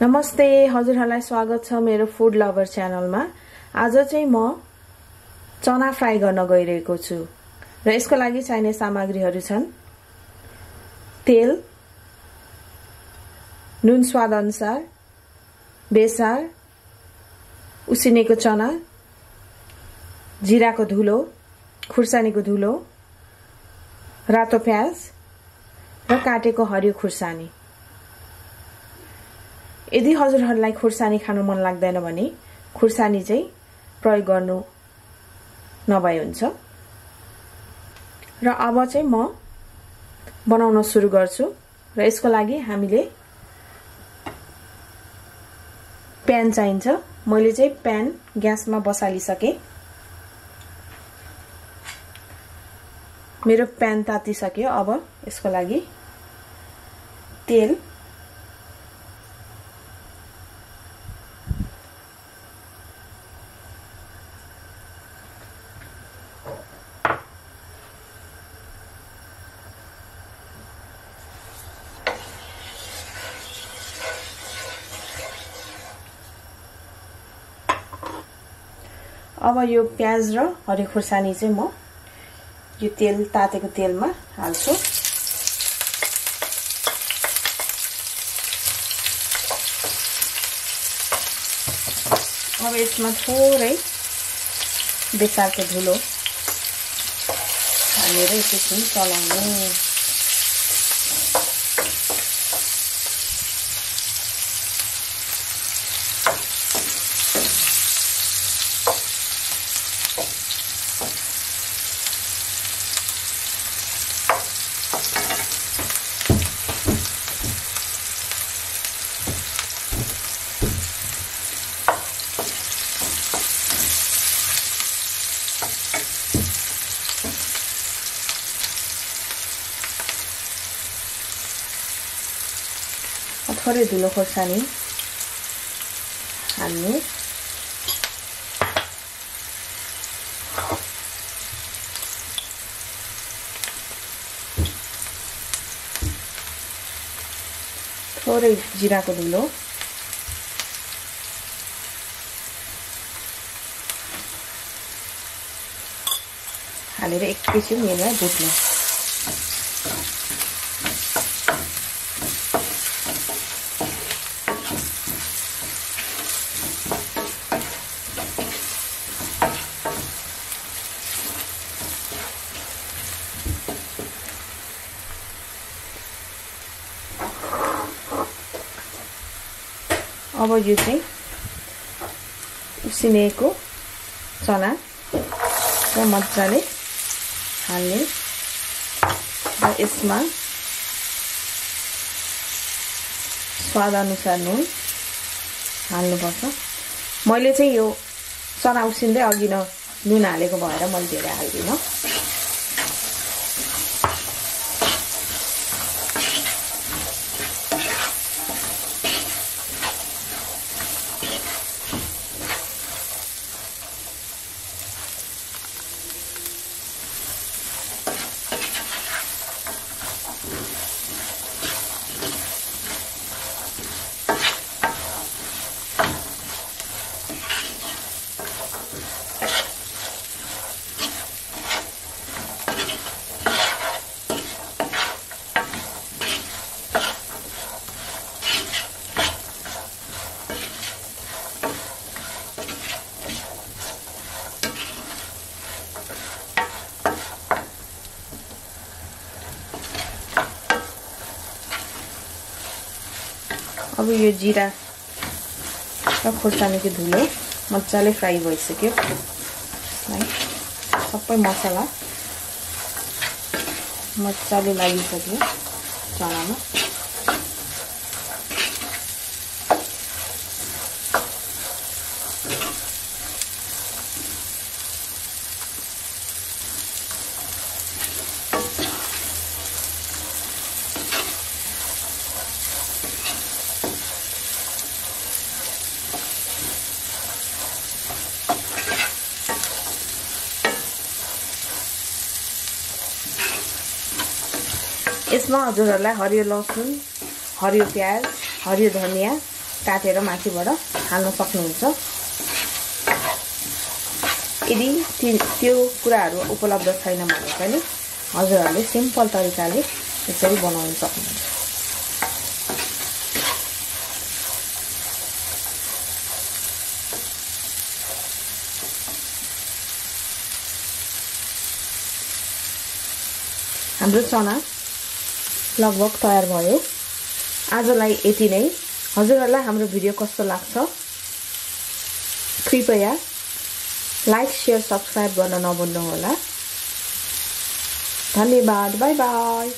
नमस्ते हजुरहरूलाई स्वागत छ मेरो फुड लभर च्यानलमा। आज चाहिँ म चना फ्राई गर्न गइरहेको छु र यसको लागि चाहिने सामग्रीहरू छन् तेल नुन स्वाद अनुसार बेसार उसिनेको चना जिराको धुलो खुर्सानीको धुलो रातो प्याज र काटेको हरियो खुर्सानी। यदि हजुरहरूलाई खुर्सानी खानु मन लाग्दैन भने खुर्सानी चाहिँ प्रयोग गर्नु नभए हुन्छ। र अब चाहिँ म बनाउन सुरु गर्छु र यसको लागि हामीले प्यान चाहिन्छ। मैले चाहिँ प्यान ग्यासमा बसालिसकेँ। मेरो प्यान तातिसक्यो। अब यसको लागि तेल अब यो प्याज र हरियो खुर्सानी चाहिँ म यो तेल तातेको तेलमा हाल्छु। अब यसमा थोरै बेसारको धुलो हालेर एकैछिन चलाउनु। थोरै धुलो खोर्सानी हाल्नु थोरै जिराको धुलो हालेर एकैछिन यसलाई भुट्नु अब यो चाहिँ उसिनेको चना र मजाले हाल्ने र यसमा स्वादअनुसार नुन हाल्नुपर्छ। मैले चाहिँ यो चना उसिन्दै अघि नुन हालेको भएर मैले धेरै हाल्दिनँ। अब यो जिरा र खोर्सानीको धुलो मजाले फ्राई भइसक्यो। है सबै मसला मजाले लागिसक्यो चनामा। यसमा हजुरहरूलाई हरियो लसुन हरियो प्याज हरियो धनियाँ काटेर माथिबाट हाल्न सक्नुहुन्छ यदि त्यो कुराहरू उपलब्ध छैन भने पनि हजुरहरूले सिम्पल तरिकाले यसरी बनाउन सक्नुहुन्छ हाम्रो चना लगभग तयार भयो। आजलाई यति नै। हजुरहरूलाई हाम्रो भिडियो कस्तो लाग्छ? कृपया लाइक सेयर सब्सक्राइब गर्न नभुल्नुहोला। धन्यवाद। Bye bye.